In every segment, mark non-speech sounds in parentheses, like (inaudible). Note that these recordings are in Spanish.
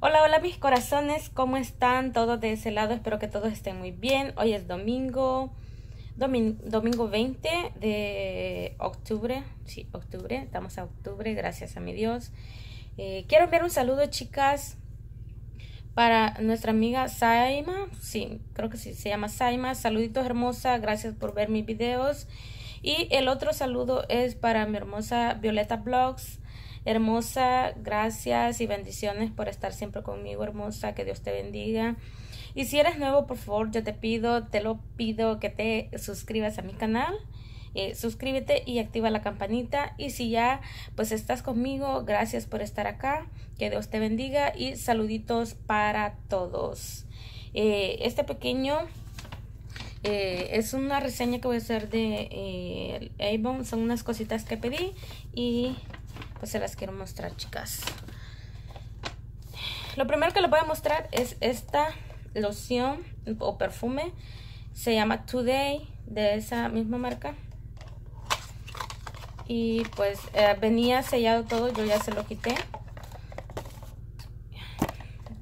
Hola, hola mis corazones, ¿cómo están todos de ese lado? Espero que todos estén muy bien. Hoy es domingo, domingo 20 de octubre. Sí, octubre, estamos a octubre, gracias a mi Dios. Eh, quiero enviar un saludo, chicas, para nuestra amiga Saima. Sí, creo que sí, se llama Saima. Saluditos hermosa, gracias por ver mis videos. Y el otro saludo es para mi hermosa Violeta Blogs. Hermosa, gracias y bendiciones por estar siempre conmigo, hermosa. Que Dios te bendiga. Y si eres nuevo, por favor, yo te pido, te lo pido que te suscribas a mi canal. Eh, suscríbete y activa la campanita. Y si ya pues estás conmigo, gracias por estar acá. Que Dios te bendiga y saluditos para todos. Eh, este pequeño eh, es una reseña que voy a hacer de Avon. Son unas cositas que pedí y pues se las quiero mostrar, chicas. Lo primero que les voy a mostrar es esta loción o perfume. Se llama Today de esa misma marca. Y pues eh, venía sellado todo, yo ya se lo quité.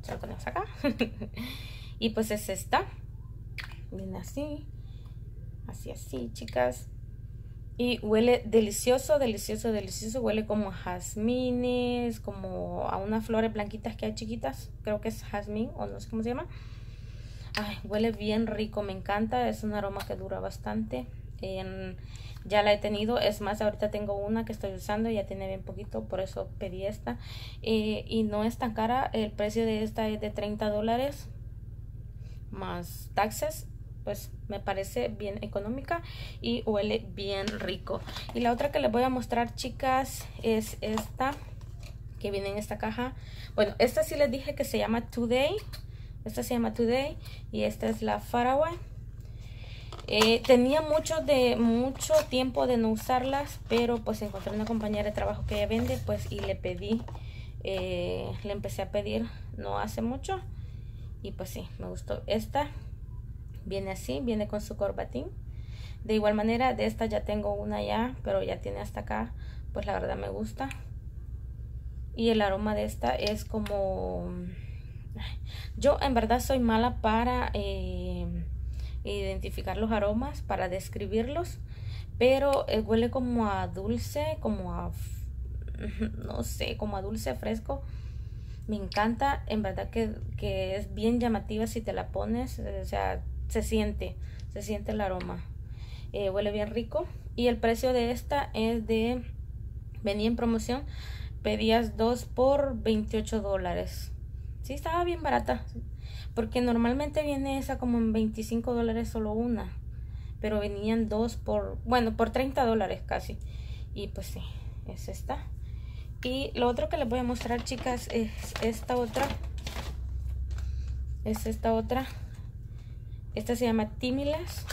Lo ponemos acá. (laughs) y pues es esta. Viene así. Así, así, chicas. Y huele delicioso, delicioso, delicioso. Huele como a jazmines, como a unas flores blanquitas que hay chiquitas. Creo que es jazmín o no sé cómo se llama. Ay, huele bien rico, me encanta. Es un aroma que dura bastante. ya la he tenido. Es más, ahorita tengo una que estoy usando. Ya tiene bien poquito, por eso pedí esta. Eh, y no es tan cara. El precio de esta es de 30 dólares más taxes pues me parece bien económica y huele bien rico. Y la otra que les voy a mostrar, chicas, es esta que viene en esta caja. Bueno, esta sí les dije que se llama Today. Esta se llama Today y esta es la Faraway. Eh, tenía mucho de mucho tiempo de no usarlas, pero pues encontré una compañera de trabajo que ella vende, pues y le pedí, eh, le empecé a pedir no hace mucho y pues sí, me gustó esta Viene así, viene con su corbatín. De igual manera, de esta ya tengo una ya, pero ya tiene hasta acá. Pues la verdad me gusta. Y el aroma de esta es como... Yo en verdad soy mala para eh, identificar los aromas, para describirlos. Pero eh, huele como a dulce, como a... (laughs) No sé, como a dulce fresco. Me encanta, en verdad que, que es bien llamativa si te la pones. O sea, se siente, se siente el aroma. Eh, huele bien rico. Y el precio de esta es de, venía en promoción, pedías dos por 28 dólares. Sí, estaba bien barata. Porque normalmente viene esa como en 25 dólares solo una. Pero venían dos por, bueno, por 30 dólares casi. Y pues sí, es esta. Y lo otro que les voy a mostrar, chicas, es esta otra. Es esta otra esta se llama Timilas.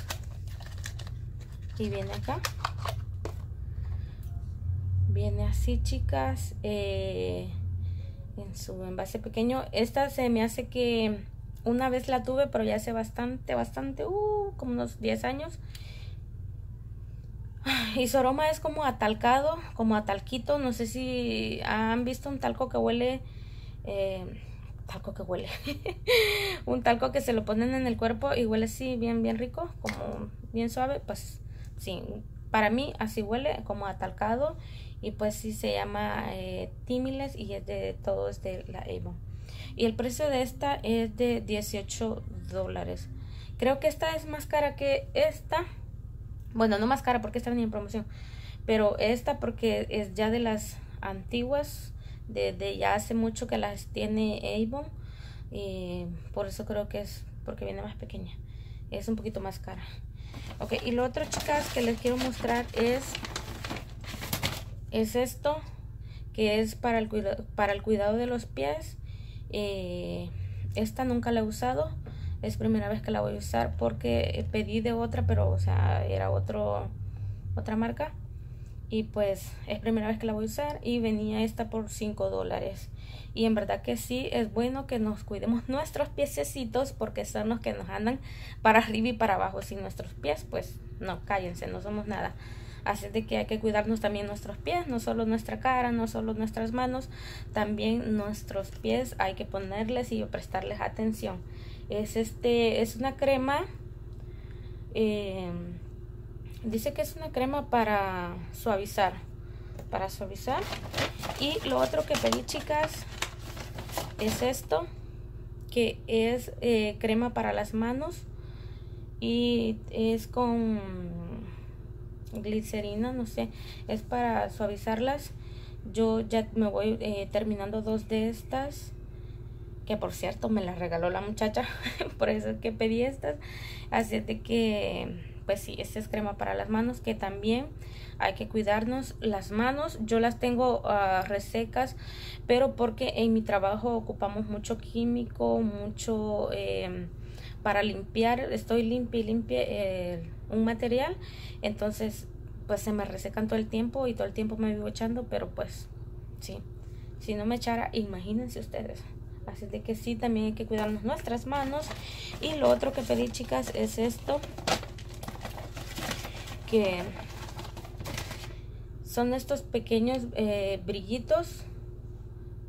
Y viene acá. Viene así, chicas. Eh, en su envase pequeño. Esta se me hace que una vez la tuve, pero ya hace bastante, bastante, uh, como unos 10 años. Y su aroma es como atalcado, como a. No sé si han visto un talco que huele... Eh, talco que huele. (laughs) un talco que se lo ponen en el cuerpo y huele así bien, bien rico, como bien suave. Pues sí, para mí así huele como atalcado y pues sí se llama eh, Timiles y es de todo es de la Avon. Y el precio de esta es de 18 dólares. Creo que esta es más cara que esta. Bueno, no más cara porque esta venía en promoción. Pero esta porque es ya de las antiguas de, ya hace mucho que las tiene Avon y por eso creo que es porque viene más pequeña es un poquito más cara. Ok y lo otro chicas que les quiero mostrar es es esto que es para el cuidado para el cuidado de los pies. Eh, esta nunca la he usado es primera vez que la voy a usar porque pedí de otra pero o sea era otro otra marca y pues es primera vez que la voy a usar y venía esta por 5 dólares. Y en verdad que sí es bueno que nos cuidemos (laughs) nuestros piececitos porque son los que nos andan para arriba y para abajo. Sin nuestros pies pues no cállense no somos nada. Así de que hay que cuidarnos también nuestros pies, no solo nuestra cara, no solo nuestras manos, también nuestros pies hay que ponerles y prestarles atención. Es este, es una crema, eh, dice que es una crema para suavizar, para suavizar. Y lo otro que pedí, chicas, es esto, que es eh, crema para las manos y es con glicerina, no sé, es para suavizarlas. Yo ya me voy eh, terminando dos de estas, que por cierto me las regaló la muchacha, (laughs) por eso es que pedí estas. Así de que, pues sí, esta es crema para las manos, que también hay que cuidarnos las manos. Yo las tengo uh, resecas, pero porque en mi trabajo ocupamos mucho químico, mucho... Eh, para limpiar, estoy limpia y limpia eh, un material, entonces pues se me resecan todo el tiempo y todo el tiempo me vivo echando, pero pues sí, si no me echara, imagínense ustedes. Así de que sí, también hay que cuidarnos nuestras manos. Y lo otro que pedí, chicas, es esto. Son estos pequeños eh, brillitos.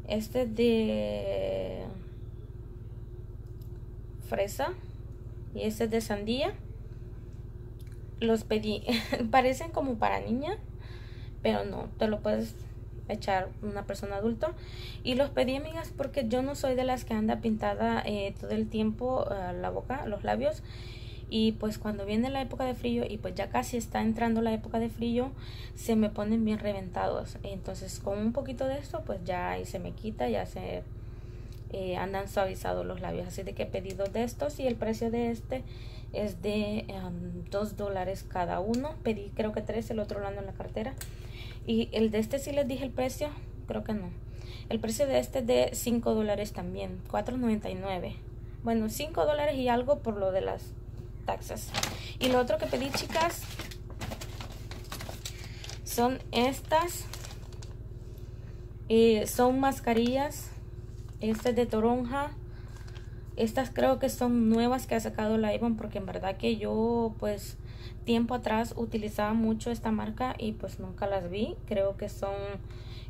Este de fresa y este es de sandía. Los pedí, (laughs) parecen como para niña, pero no, te lo puedes echar una persona adulto. Y los pedí, amigas, porque yo no soy de las que anda pintada eh, todo el tiempo eh, la boca, los labios. Y pues cuando viene la época de frío y pues ya casi está entrando la época de frío, se me ponen bien reventados. Entonces con un poquito de esto pues ya se me quita, ya se eh, andan suavizados los labios. Así de que he pedido de estos y el precio de este es de 2 um, dólares cada uno. Pedí creo que tres, el otro lo ando en la cartera. Y el de este si les dije el precio, creo que no. El precio de este es de 5 dólares también, 4.99. Bueno, 5 dólares y algo por lo de las taxas. Y lo otro que pedí, chicas, son estas. Eh, son mascarillas este es de toronja. Estas creo que son nuevas que ha sacado la Avon porque en verdad que yo pues tiempo atrás utilizaba mucho esta marca y pues nunca las vi. Creo que son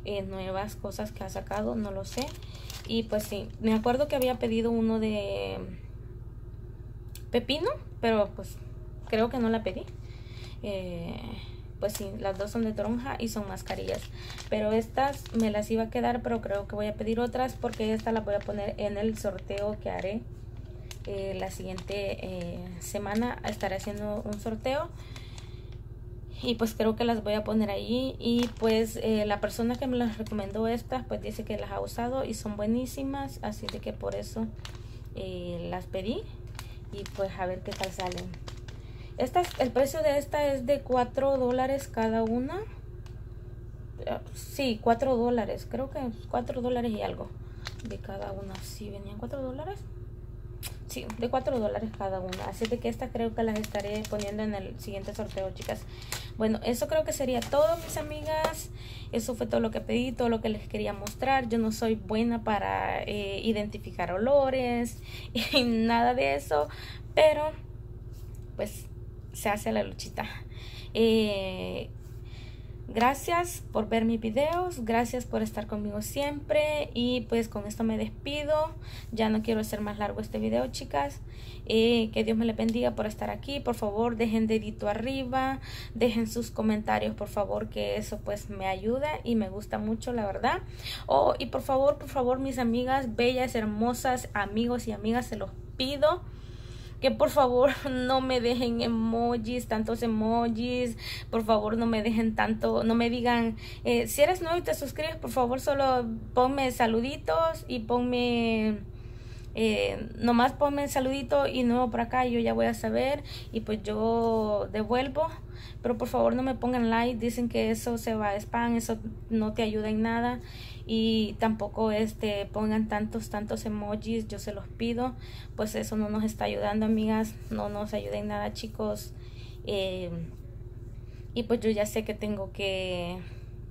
eh, nuevas cosas que ha sacado, no lo sé. Y pues sí, me acuerdo que había pedido uno de pepino, pero pues creo que no la pedí. Eh, pues sí, las dos son de toronja y son mascarillas. Pero estas me las iba a quedar, pero creo que voy a pedir otras porque esta las voy a poner en el sorteo que haré. Eh, la siguiente eh, semana estaré haciendo un sorteo y pues creo que las voy a poner ahí y pues la persona que me las recomendó estas pues dice que las ha usado y son buenísimas así de que por eso las pedí y pues a ver qué tal salen el precio de esta es de 4 dólares cada una. Sí, 4 dólares. Creo que 4 dólares y algo de cada una. Sí, venían 4 dólares. De 4 dólares cada una. Así de que esta creo que las estaré poniendo en el siguiente sorteo, chicas. Bueno, eso creo que sería todo, mis amigas. Eso fue todo lo que pedí, todo lo que les quería mostrar. Yo no soy buena para eh, identificar olores (laughs) y nada de eso. Pero, pues se hace la luchita. Eh, gracias por ver mis videos, gracias por estar conmigo siempre y pues con esto me despido. Ya no quiero hacer más largo este video, chicas. Eh, que Dios me le bendiga por estar aquí. Por favor, dejen dedito arriba, dejen sus comentarios, por favor, que eso pues me ayuda y me gusta mucho, la verdad. Oh, y por favor, por favor, mis amigas bellas, hermosas, amigos y amigas, se los pido que por favor (laughs) no me dejen emojis, tantos emojis, por favor no me dejen tanto, no me digan, eh, si eres nuevo y te suscribes, por favor solo ponme saluditos y ponme... Eh, nomás ponme el saludito y nuevo por acá, yo ya voy a saber y pues yo devuelvo. Pero por favor no me pongan like, dicen que eso se va a spam, eso no te ayuda en nada. Y tampoco este pongan tantos tantos emojis yo se los pido. Pues eso no nos está ayudando amigas no nos ayuda en nada chicos. Eh, y pues yo ya sé que tengo que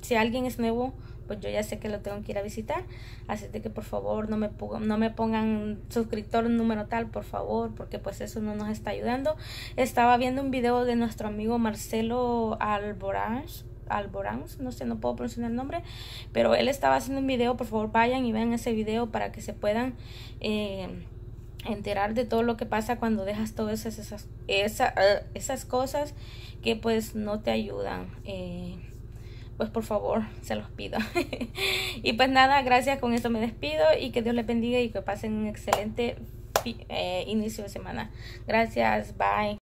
si alguien es nuevo pues yo ya sé que lo tengo que ir a visitar. Así de que por favor no me, no me pongan suscriptor número tal, por favor, porque pues eso no nos está ayudando. Estaba viendo un video de nuestro amigo Marcelo Alboranz. Alboranz, no sé, no puedo pronunciar el nombre, pero él estaba haciendo un video, por favor vayan y vean ese video para que se puedan eh, enterar de todo lo que pasa cuando dejas todas esas, esas, eh, esas cosas que pues no te ayudan. Eh, pues por favor, se los pido. (laughs) y pues nada, gracias, con esto me despido y que Dios les bendiga y que pasen un excelente eh, inicio de semana. Gracias, bye.